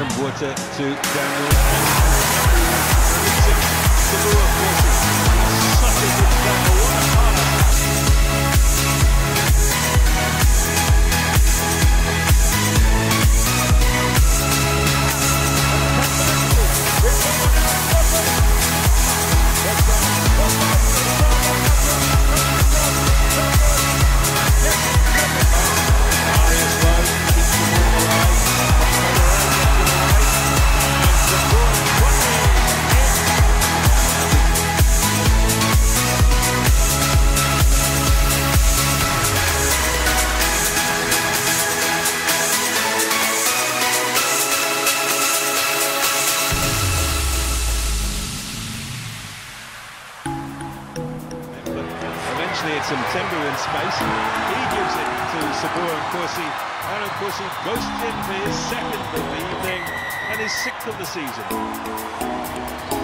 water to Daniel. Such a good. What a eventually it's some timber in space. He gives it to Sbu Nkosi. And of course he goes in for his second of the evening and his sixth of the season.